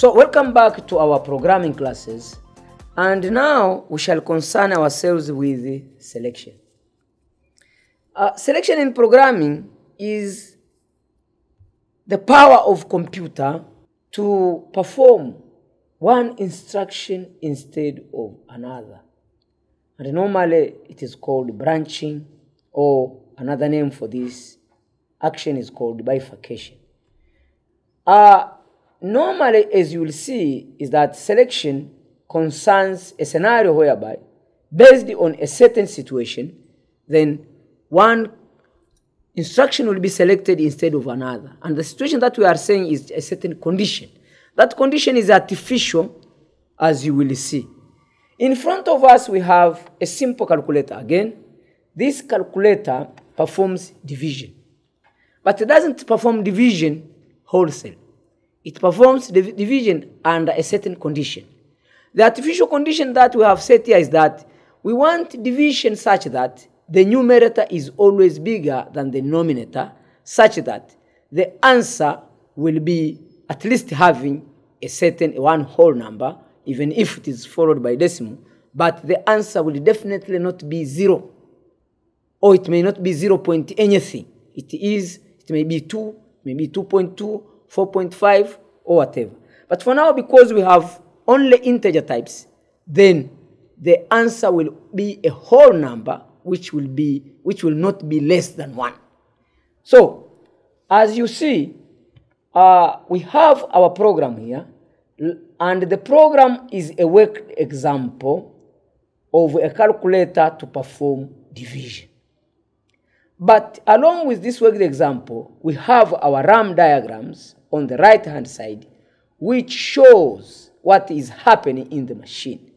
So, welcome back to our programming classes. And now we shall concern ourselves with selection. Uh, selection in programming is the power of computer to perform one instruction instead of another. And normally it is called branching or another name for this action is called bifurcation. Uh, normally, as you will see, is that selection concerns a scenario whereby, based on a certain situation, then one instruction will be selected instead of another. And the situation that we are saying is a certain condition. That condition is artificial, as you will see. In front of us, we have a simple calculator. Again, this calculator performs division. But it doesn't perform division wholesale. It performs div division under a certain condition. The artificial condition that we have set here is that we want division such that the numerator is always bigger than the denominator, such that the answer will be at least having a certain one whole number, even if it is followed by decimal, but the answer will definitely not be zero. Or it may not be 0 point anything. It is, it may be 2, maybe 2.2, 4.5, or whatever. But for now, because we have only integer types, then the answer will be a whole number which will be which will not be less than one. So, as you see, uh, we have our program here, and the program is a work example of a calculator to perform division. But along with this worked example, we have our RAM diagrams on the right hand side, which shows what is happening in the machine.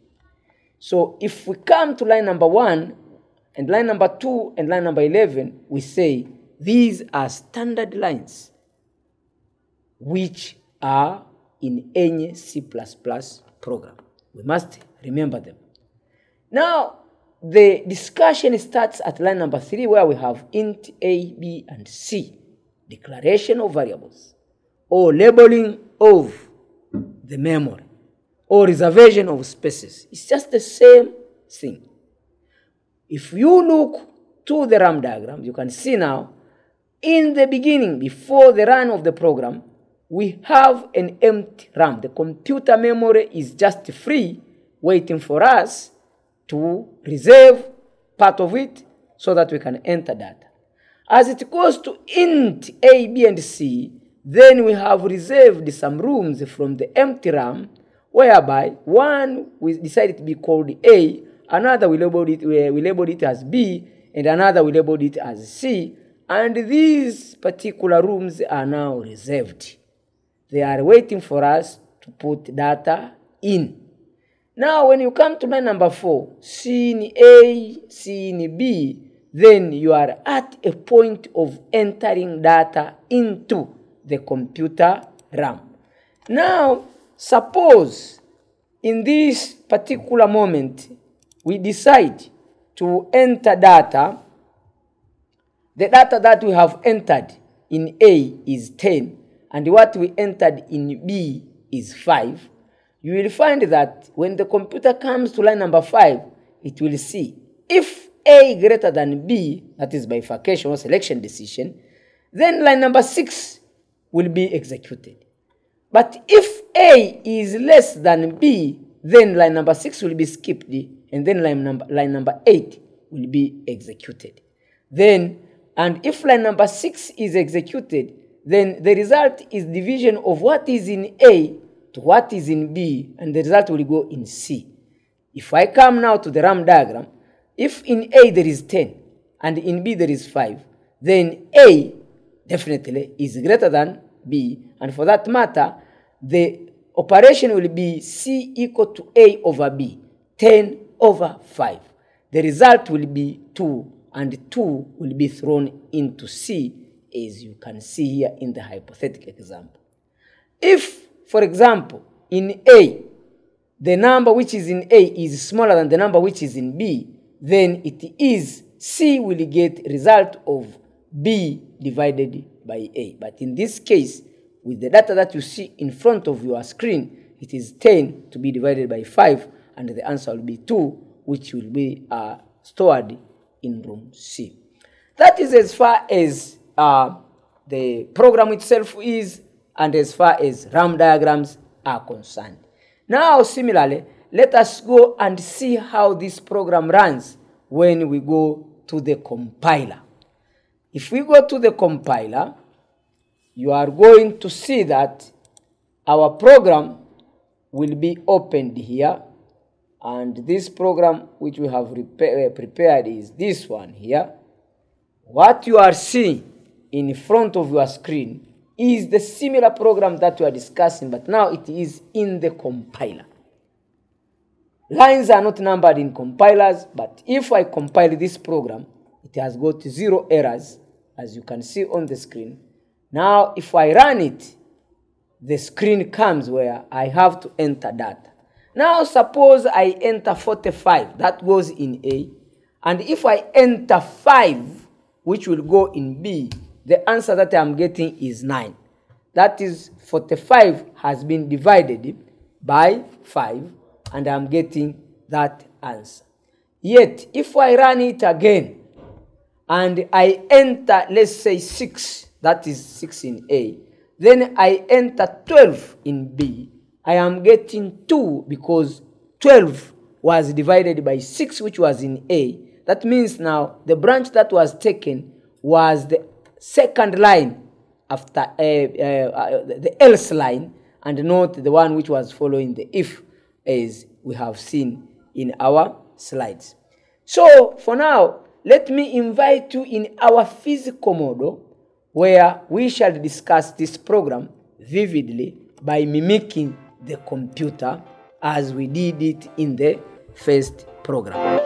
So if we come to line number one, and line number two, and line number 11, we say these are standard lines which are in any C++ program. We must remember them. Now, the discussion starts at line number three, where we have int a, b, and c, declaration of variables, or labeling of the memory, or reservation of spaces. It's just the same thing. If you look to the RAM diagram, you can see now, in the beginning, before the run of the program, we have an empty RAM. The computer memory is just free, waiting for us to reserve part of it so that we can enter data. As it goes to int A, B, and C, then we have reserved some rooms from the empty RAM, whereby one we decided to be called A, another we labeled it, we labeled it as B, and another we labeled it as C, and these particular rooms are now reserved. They are waiting for us to put data in. Now, when you come to line number four, cin A, cin B, then you are at a point of entering data into the computer RAM. Now, suppose in this particular moment, we decide to enter data. The data that we have entered in A is 10, and what we entered in B is 5 you will find that when the computer comes to line number 5, it will see if A greater than B, that is bifurcation or selection decision, then line number 6 will be executed. But if A is less than B, then line number 6 will be skipped, and then line number, line number 8 will be executed. Then, and if line number 6 is executed, then the result is division of what is in A to what is in B, and the result will go in C. If I come now to the RAM diagram, if in A there is 10 and in B there is 5, then A definitely is greater than B, and for that matter, the operation will be C equal to A over B, 10 over 5. The result will be 2, and 2 will be thrown into C, as you can see here in the hypothetical example. If for example, in A, the number which is in A is smaller than the number which is in B, then it is C will get result of B divided by A. But in this case, with the data that you see in front of your screen, it is 10 to be divided by 5, and the answer will be 2, which will be uh, stored in room C. That is as far as uh, the program itself is and as far as RAM diagrams are concerned. Now, similarly, let us go and see how this program runs when we go to the compiler. If we go to the compiler, you are going to see that our program will be opened here and this program which we have uh, prepared is this one here. What you are seeing in front of your screen is the similar program that we are discussing, but now it is in the compiler. Lines are not numbered in compilers, but if I compile this program, it has got zero errors, as you can see on the screen. Now, if I run it, the screen comes where I have to enter data. Now, suppose I enter 45, that goes in A, and if I enter 5, which will go in B, the answer that I'm getting is 9. That is 45 has been divided by 5 and I'm getting that answer. Yet, if I run it again and I enter, let's say 6, that is 6 in A, then I enter 12 in B, I am getting 2 because 12 was divided by 6, which was in A. That means now the branch that was taken was the second line after uh, uh, the else line and not the one which was following the if as we have seen in our slides. So for now, let me invite you in our physical model where we shall discuss this program vividly by mimicking the computer as we did it in the first program.